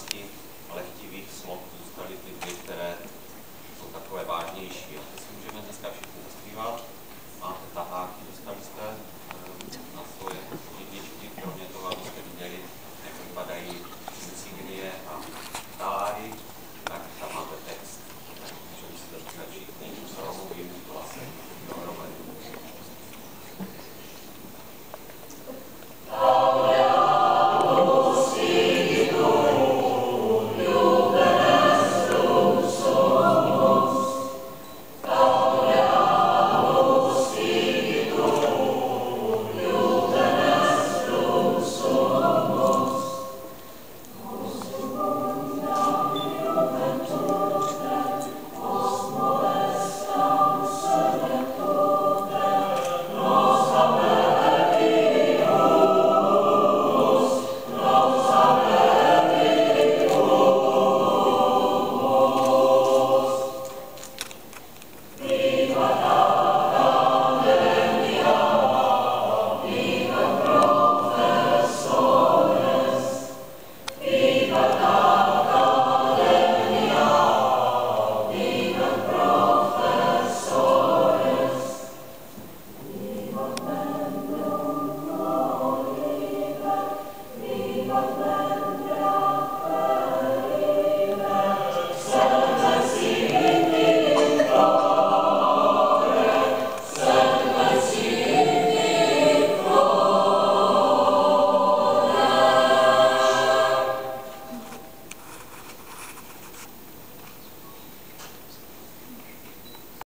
philosophy